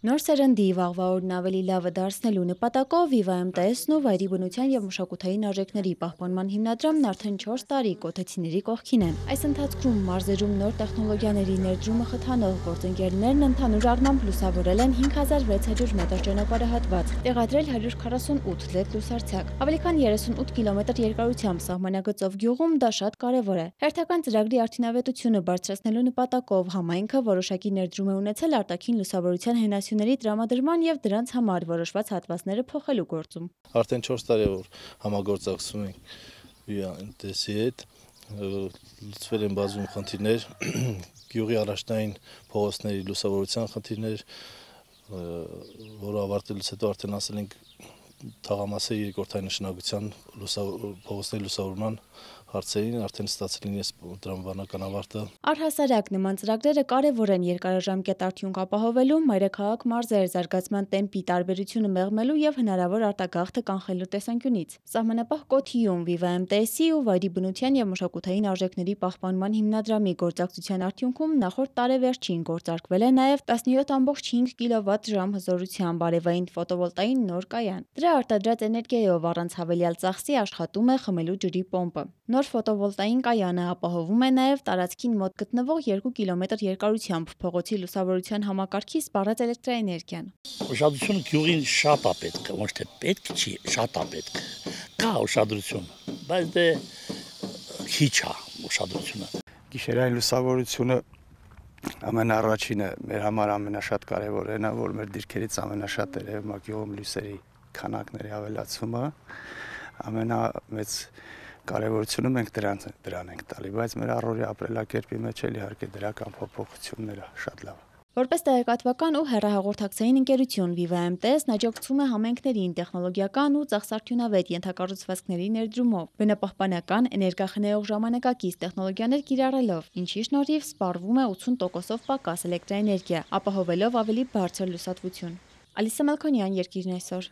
Նոր սերնդի վաղվա օրն ավելի լավը դարձնելու նպատակով Viva MTS-ն ու Վայրի բնության եւ մշակութային արժեքների պահպանման հիմնադրամն արդեն 4 տարի կոթեցիների կողքին են։ Այս ընթացքում մարզերում նոր տեխնոլոգիաների ներդրումը խթանող գործընկերներն ընդհանուր առմամբ լուսավորել են 5600 մետր ճանապարհահատված, տեղադրել 148 LED լուսարձակ։ Ավելի քան 38 կիլոմետր երկարությամբ սահմանագծով գյուղում դա շատ կարևոր է։ Հերթական ծրագրի արդյունավետությունը բարձրացնելու նպատակով համայնքը որոշակի ներդրում է ունեցել արտաքին լուսավորության հենասյուն արտոնությունների տրամադրման եւ դրանց համար որոշված հատվածները փոխելու գործում։ Արդեն 4 տարի է որ համագործակցում ենք VNTS-ի հետ, լուծվել են բազում խնդիրներ, գյուղի առաջնային փողոցների լուսավորության խնդիրներ, որը ավարտելուց հետո արդեն ասել ենք թաղամասի երկրորդային նշանակության փողոցների լուսավորման հարցերին արդեն ստացել ես դրամաբանական ավարտը։ Առհասարակ նման ծրագրերը կարևոր են երկարաժամկետ արդյունք ապահովելու, մայրաքաղաք մարզեր զարգացման տեմպի տարբերությունը մեղմելու եւ հնարավոր արտագաղթը կանխելու տեսանկյունից։ Սահմանապահ Կոթիում Viva MTS-ի ու Վայրի բնության եւ մշակութային արժեքների պահպանման հիմնադրամի գործակցության արդյունքում նախորդ տարեվերջին գործարկվել է նաեւ 17.5 կիլովատ ժամ հզորությամբ արևային ֆոտովոլտային նոր կայան։ Դրա արտադրած էներգիայով առանց հավելյալ ծախսի աշխատում է խմելու ջրի պոմպը։ Նոր ֆոտովոլտային կայանը ապահովում է նաև տարածքին մոտ գտնվող 2 կիլոմետր երկարությամբ փողոցի լուսավորության համակարգի սպառած էլեկտրաէներգիան։ Ուշադրությունը գյուղին շատ է պետք, ոչ թե պետք չի, շատ է պետք։ Կա ուշադրություն, բայց դե քիչ է ուշադրությունը։ Գիշերային լուսավորությունը ամենաառաջինը մեր համար ամենաշատ կարևորն է, որ մեր դիրքերից է գյուղում լույսերի քանակների ավելացումը ամենամեծ կարևորությունը մենք դրան դրան ենք տալի, բայց մեր առօրյա ապրելակերպի մեջ էլ իհարկե դրական փոփոխությունները շատ լավ Որպես տեղեկատվական ու հեռահաղորդակցային ընկերություն Viva MTS-ն աջակցում է համայնքներին տեխնոլոգիական ու ծախսարդյունավետ ենթակառուցվածքների ներդրումով, բնապահպանական, էներգախնայող ժամանակակից տեխնոլոգիաներ կիրառելով, ինչի շնորհիվ սպառվում է 80%-ով պակաս էլեկտրաէներգիա, ապահովելով ավելի բարձր լուսատվություն։ Ալիսա Մալքոնյան, Երկիրն այսօր։